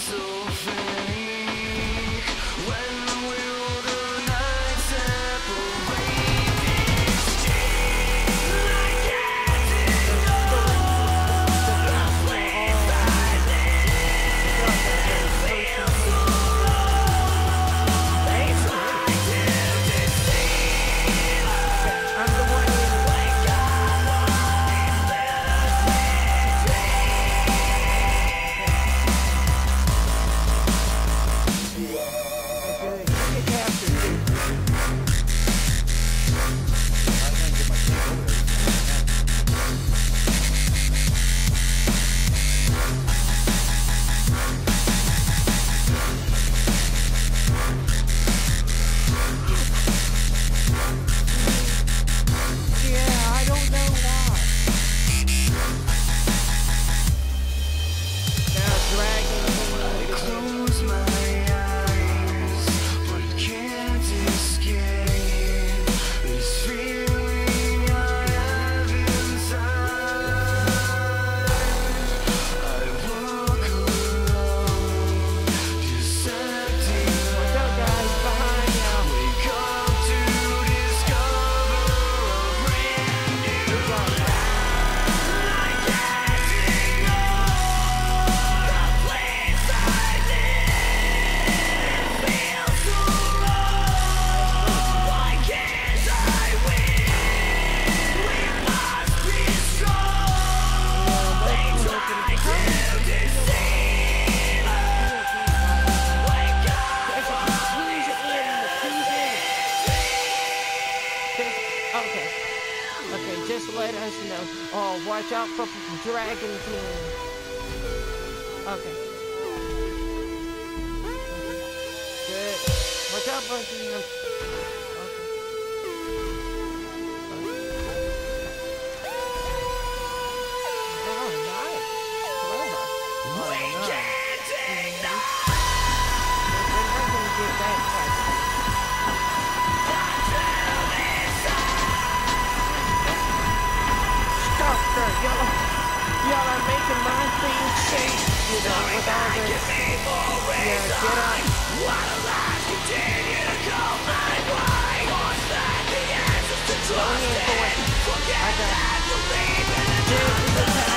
so Watch out for Dragon Team. Okay. Y'all are making my thing shake. You know, with all this. Yeah, get up. Go in for it. I got it. Dude, it's attacking. Stop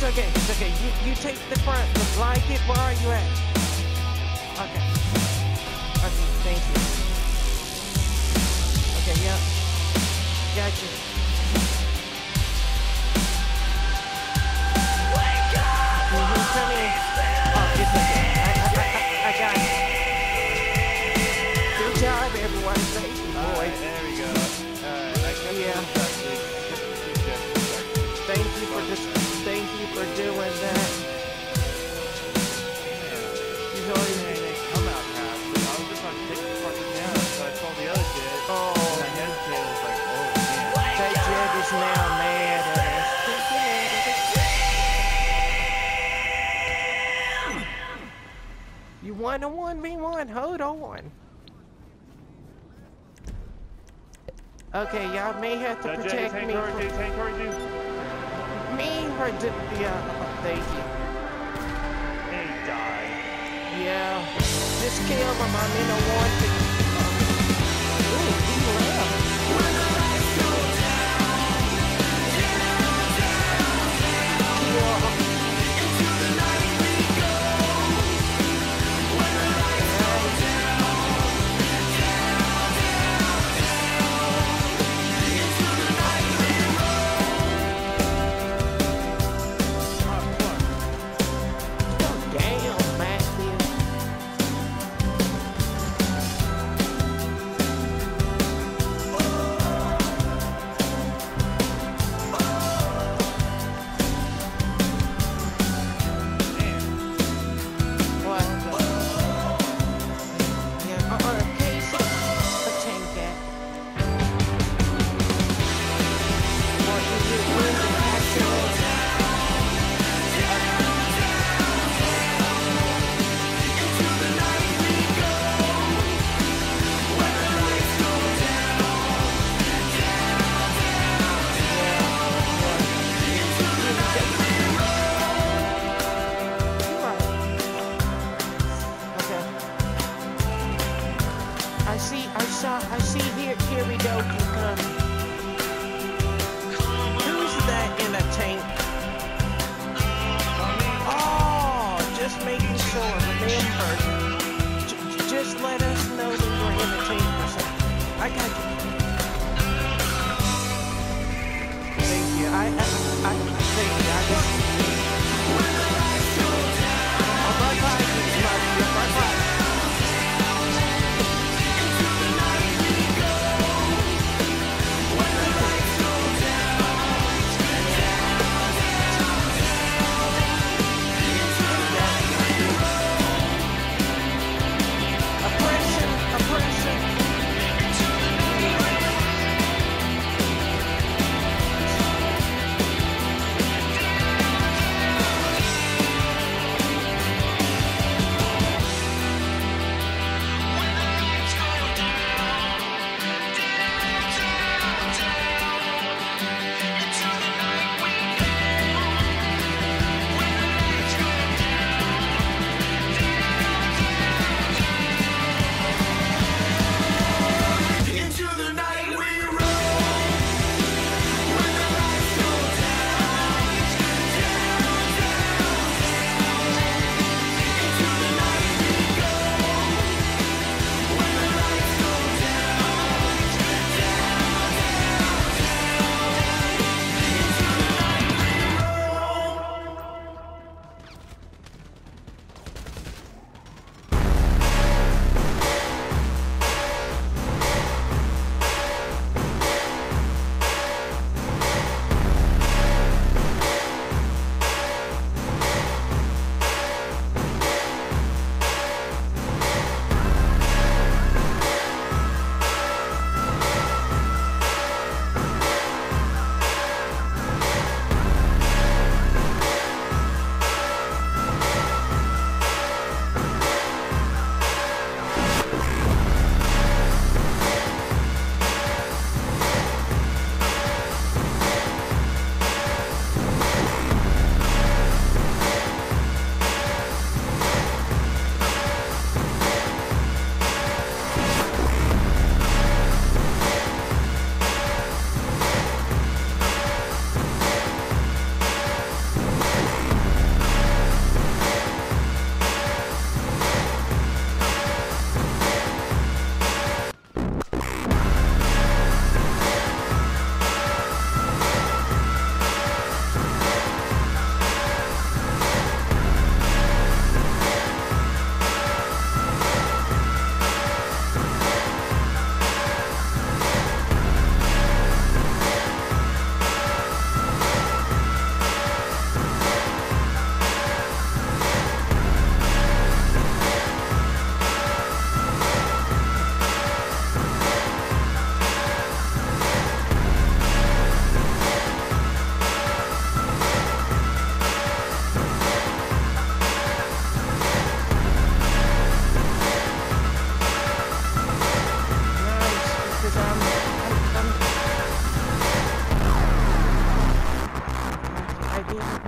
it's okay. It's okay. You you take the front. Look like it. Where are you at? Okay. Okay. Thank you. Okay. Yep. You. On. Okay, y'all may have to protect me. cover From, you, tank cover you. me or d- yeah, thank you. And uh, he died. Yeah, just kill him. I'm in a v. Ooh, see, I saw, I see here, here we go, keep coming. Who's that in a tank? Oh, just making sure, the they first. Just let us know that you're in a tank or something. I got you. Thank you. I, I, I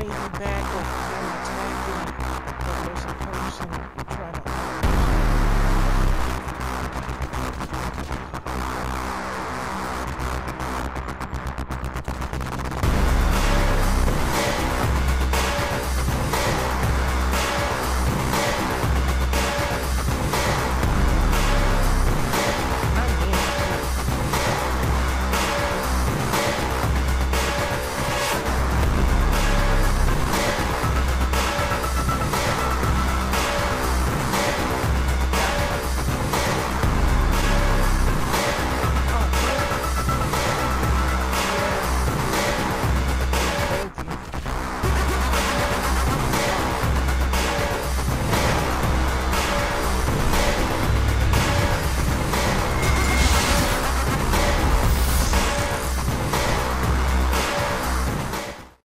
crazy bad go from time to a person.